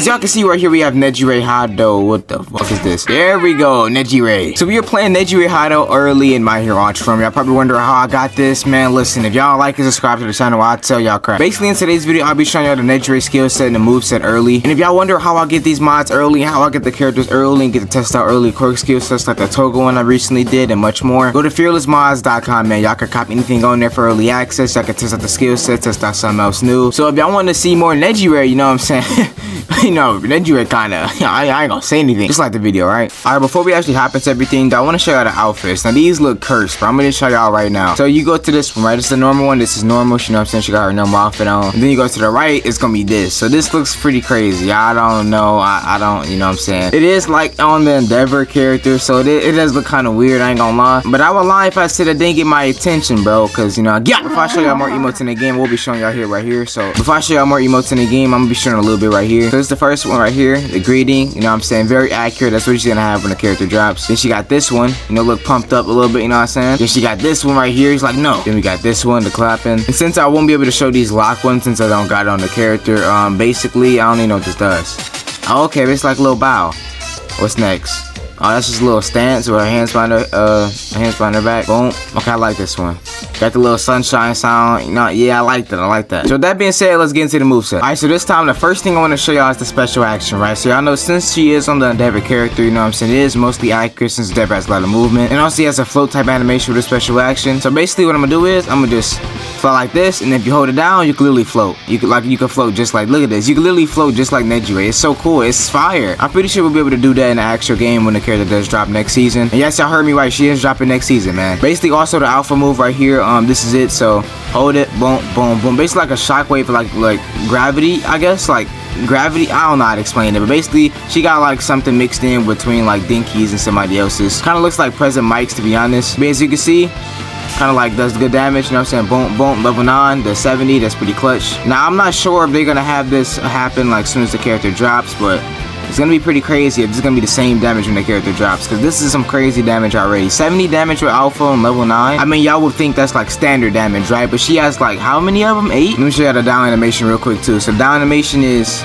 As y'all can see right here, we have Nejire Hado. What the fuck is this? There we go, Neji Nejire. So we are playing Nejire Hado early in My Hero Ultra Rumble. Y'all probably wonder how I got this. Man, listen, if y'all like and subscribe to the channel, I'll tell y'all crap. Basically, in today's video, I'll be showing y'all the Nejire skill set and the move set early. And if y'all wonder how I get these mods early, how I get the characters early, and get to test out early quirk skill sets like the Toga one I recently did, and much more, go to fearlessmods.com, man. Y'all can copy anything on there for early access. Y'all can test out the skill set, test out something else new. So if y'all want to see more Nejire, you know what I'm saying? you know, Nejire kinda, I, I ain't gonna say anything. Just like the video, right? Alright, before we actually hop into everything, I want to show y'all the outfits. Now, these look cursed, but I'm gonna show y'all right now. So you go to this one, right? It's the normal one. This is normal. You know I'm saying? She got her normal outfit on. And then you go to the right, it's gonna be this. So this looks pretty crazy. I don't know. I, I don't, you know what I'm saying? It is like on the Endeavor character, so it, it does look kind of weird. I ain't gonna lie. But I would lie if I said it didn't get my attention, bro. Cause you know, yeah, before I show y'all more emotes in the game, we'll be showing y'all here right here. So before I show y'all more emotes in the game, I'm gonna be showing a little bit right here. So is the first one right here, the greeting. You know what I'm saying? Very accurate. That's what she's gonna have when the character drops. Then she got this one, you know, look pumped up a little bit, you know what I'm saying? Then she got this one right here. He's like, no. Then we got this one, the clapping. And since I won't be able to show these lock ones since I don't got it on the character, um, basically, I don't even know what this does. Oh, okay, it's like a little bow. What's next? Oh, that's just a little stance with her hands behind her, uh, hands behind her back. Boom. Okay, I like this one. Got the little sunshine sound. You know, yeah, I like that. I like that. So that being said, let's get into the moveset. Alright, so this time, the first thing I want to show y'all is the special action, right? So y'all know since she is on the Endeavor character, you know what I'm saying, it is mostly accurate since Endeavor has a lot of movement. And also he has a float type animation with a special action. So basically what I'm gonna do is, I'm gonna just fly like this, and if you hold it down, you can literally float. You can like you can float just like look at this. You can literally float just like Nejire. It's so cool. It's fire. I'm pretty sure we'll be able to do that in the actual game when the character does drop next season. And yes, y'all heard me right. She is dropping next season, man. Basically, also the alpha move right here. Um, this is it. So hold it, boom, boom, boom. Basically like a shockwave, like like gravity, I guess, like gravity i don't know how to explain it but basically she got like something mixed in between like dinkies and somebody else's kind of looks like present mike's to be honest but as you can see kind of like does good damage you know what i'm saying boom boom level 9 the 70 that's pretty clutch now i'm not sure if they're gonna have this happen like soon as the character drops but it's gonna be pretty crazy if it's gonna be the same damage when the character drops because this is some crazy damage already. 70 damage with alpha on level 9 i mean y'all would think that's like standard damage right? But she has like how many of them? Eight? Let me show you how the down animation real quick too. So down animation is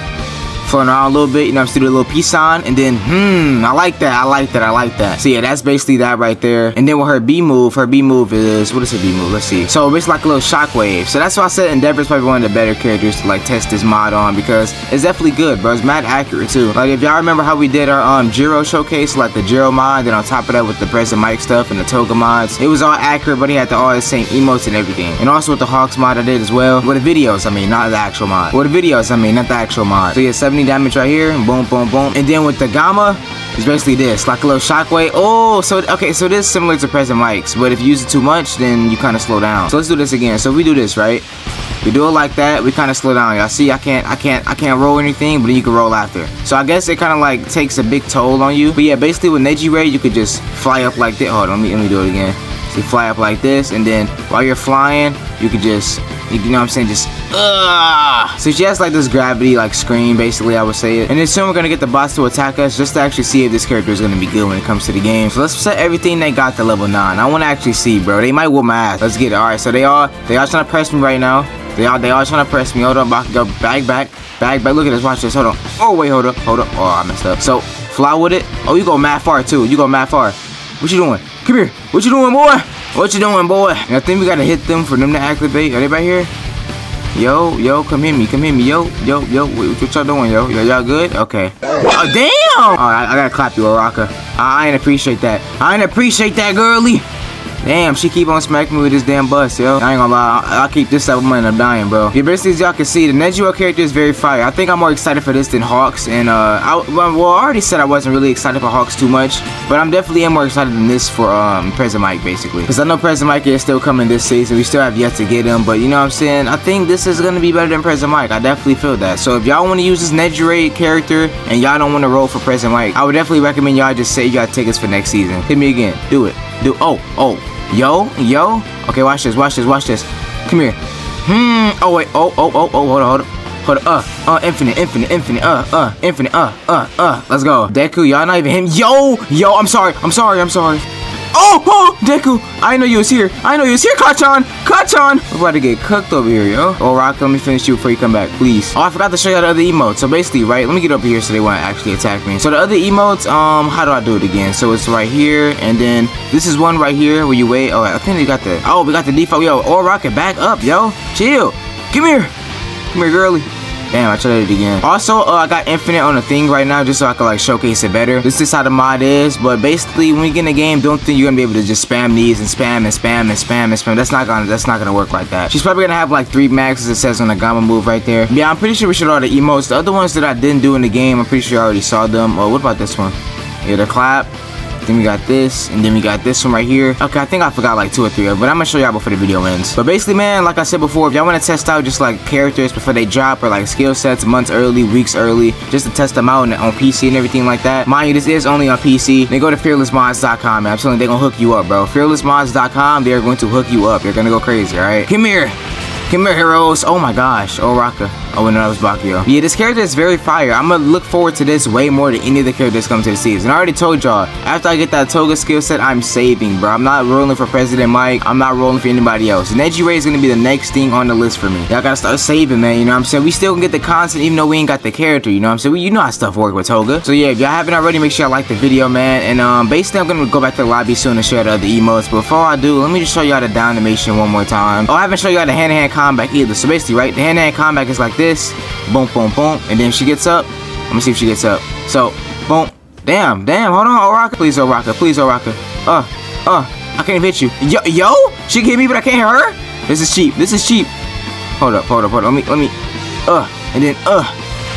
floating around a little bit, you know, I'm still do a little peace sign, and then, hmm, I like that, I like that, I like that. So yeah, that's basically that right there. And then with her B move, her B move is, what is her B move? Let's see. So it's like a little shockwave. So that's why I said Endeavor's probably one of the better characters to like test this mod on because it's definitely good, bro. It's mad accurate too. Like if y'all remember how we did our um Jiro showcase, like the Jiro mod, then on top of that with the Present Mike stuff and the Toga mods, it was all accurate, but he had the all the same emotes and everything. And also with the Hawks mod I did as well. With the videos, I mean, not the actual mod. With the videos, I mean, not the actual mod. So yeah, 70 damage right here, boom, boom, boom. And then with the Gamma, it's basically this, like a little shockwave. Oh, so, okay, so this is similar to Present Mike's, but if you use it too much, then you kind of slow down. So let's do this again. So we do this, right? We do it like that, we kind of slow down. Y'all see, I can't, I can't, I can't roll anything, but you can roll after. So I guess it kind of like takes a big toll on you. But yeah, basically with Nejire, you could just fly up like this. Hold on, let me, let me do it again. So you fly up like this, and then while you're flying, you could just, you know what I'm saying, just, uh. So she has like this gravity like screen, basically, I would say it. And then soon we're gonna get the boss to attack us, just to actually see if this character is gonna be good when it comes to the game. So let's set everything they got to level 9. I wanna actually see, bro. They might whoop my ass. Let's get it. Alright, so they are, they are trying to press me right now. They are, they are trying to press me. Hold up, back, go, back, back, back, back. Look at this, watch this, hold on. Oh, wait, hold up, hold up. Oh, I messed up. So, fly with it. Oh, you go mad far, too. You go mad far. What you doing? Come here. What you doing, boy? What you doing, boy? I think we gotta hit them for them to activate. Are they right here? Yo, yo, come hit me, come hit me, yo, yo, yo, what, what y'all doing, yo? Y'all good? Okay. Oh, damn! Oh, I, I gotta clap you, Araka. I, I ain't appreciate that. I ain't appreciate that, girly. Damn, she keep on smacking me with this damn bus, yo. I ain't gonna lie, I'll, keep this up and I'm dying, bro. Yeah, basically, as y'all can see, the Nejire character is very fire. I think I'm more excited for this than Hawks, and uh, I, well, I already said I wasn't really excited for Hawks too much, but I'm definitely more excited than this for um Present Mike, basically. Because I know Present Mike is still coming this season. We still have yet to get him, but you know what I'm saying? I think this is gonna be better than Present Mike. I definitely feel that. So if y'all want to use this Nejire character and y'all don't want to roll for Present Mike, I would definitely recommend y'all just say you got tickets for next season. Hit me again. Do it. Do. Oh, oh. Yo, yo. Okay, watch this, watch this, watch this. Come here. Hmm. Oh wait. Oh, oh, oh, oh. Hold on, hold on. Hold on. Uh, uh, infinite, infinite, infinite. Uh, uh, infinite. Uh, uh, uh. Let's go. Deku, y'all not even him. Yo, yo. I'm sorry. I'm sorry. I'm sorry. Oh, oh, Deku. I know you was here. I know you was here, Kacchan. Kacchan. We're about to get cooked over here, yo. Oh, Rock, let me finish you before you come back, please. Oh, I forgot to show you the other emotes. So basically, right, let me get over here so they won't actually attack me. So the other emotes, um, how do I do it again? So it's right here, and then this is one right here where you wait. Oh, I think we got the, oh, we got the default. Yo, or Rocket, back up, yo. Chill. Come here. Come here, girly. Damn, I tried it again. Also, uh, I got infinite on the thing right now just so I can like showcase it better. This is how the mod is, but basically when you get in the game, don't think you're gonna be able to just spam these and spam and spam and spam and spam. That's not gonna that's not gonna work like that. She's probably gonna have like three maxes it says on the gamma move right there. Yeah, I'm pretty sure we should all the emotes. The other ones that I didn't do in the game, I'm pretty sure I already saw them. Oh, what about this one? Yeah, the clap. Then we got this, and then we got this one right here. Okay, I think I forgot like two or three of but I'm gonna show y'all before the video ends. But basically, man, like I said before, if y'all wanna test out just like characters before they drop, or like skill sets months early, weeks early, just to test them out on PC and everything like that. Mind you, this is only on PC. Then go to fearlessmods.com, man. I'm telling they're gonna hook you up, bro. Fearlessmods.com, they're going to hook you up. You're gonna go crazy, alright? Come here. Come here, heroes. Oh my gosh. Oh, Raka. Oh, and that was Bakugo. Yeah, this character is very fire. I'm gonna look forward to this way more than any of the characters come to the season. I already told y'all, after I get that Toga skill set, I'm saving, bro. I'm not rolling for Present Mike. I'm not rolling for anybody else. Neji is gonna be the next thing on the list for me. Y'all gotta start saving, man. You know what I'm saying? We still can get the content even though we ain't got the character. You know what I'm saying? We, you know how stuff work with Toga. So yeah, if y'all haven't already, make sure y'all like the video, man. And um, basically, I'm gonna go back to the lobby soon and show the other emotes. But before I do, let me just show y'all the down animation one more time. Oh, I haven't shown y'all the hand-to-hand -hand combat either. So basically, right, the hand-to-hand -hand combat is like this. Boom boom, boom, And then she gets up. Let me see if she gets up. So, boom. Damn, damn. Hold on, Oraka. Please, Oraka. Please, Oraka. Uh, uh. I can't hit you. Yo, yo? She can hit me, but I can't hit her? This is cheap. This is cheap. Hold up, hold up, hold up. Let me, let me. Uh, and then, uh.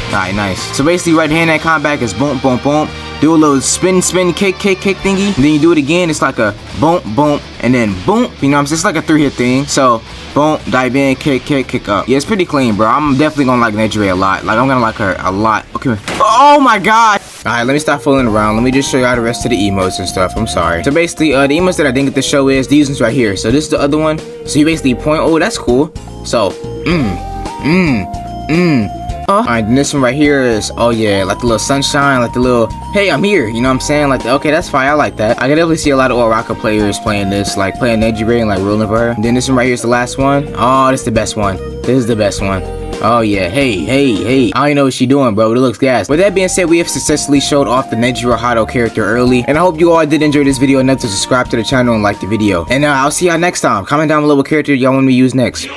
Alright, nice. So basically, right hand that combat is boom, boom, boom. Do a little spin, spin, kick, kick, kick thingy. And then you do it again. It's like a boom, boom, and then boom. You know what I'm saying? It's like a three hit thing. So boom, dive in, kick, kick, kick up. Yeah, it's pretty clean, bro. I'm definitely gonna like Nejire a lot. Like, I'm gonna like her a lot. Okay. Oh my god! Alright, let me stop fooling around. Let me just show y'all the rest of the emotes and stuff. I'm sorry. So basically, uh, the emotes that I didn't get to show is these ones right here. So this is the other one. So you basically point, oh, that's cool. So, mmm, mmm, mmm. Uh, Alright, and this one right here is, oh yeah, like the little sunshine, like the little, hey, I'm here, you know what I'm saying? Like, okay, that's fine, I like that. I can definitely see a lot of Oraka players playing this, like playing Nejire and like ruling for her. And then this one right here is the last one. Oh, this is the best one. This is the best one. Oh yeah, hey, hey, hey. I don't know what she doing, bro. It looks gas. With that being said, we have successfully showed off the Nejire Hado character early. And I hope you all did enjoy this video enough to subscribe to the channel and like the video. And uh, I'll see y'all next time. Comment down below what character y'all want me to use next.